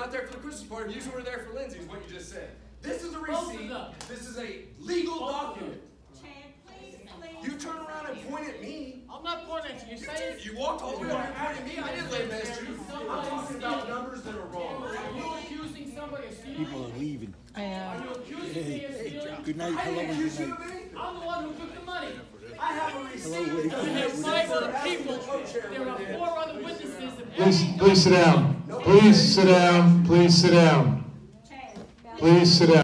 not there for the Christmas party. You were there for Lindsay's, what you just said. This is a receipt. This is a legal Both document. Chad, please, please. You turn around and point at me. I'm not pointing at you. You're saying. You walked all the way over and pointed at me. I didn't lay past you. I'm talking about numbers that are wrong. Are you accusing somebody of stealing? People are leaving. Are you accusing me of stealing? Good night. I Hello didn't accuse good you night. of anything. I'm the one who took the money. I have a receipt. Hello, Woody. And there's five other people. There are four other witnesses. Please, please sit down. Please sit down. Please sit down. Please sit down.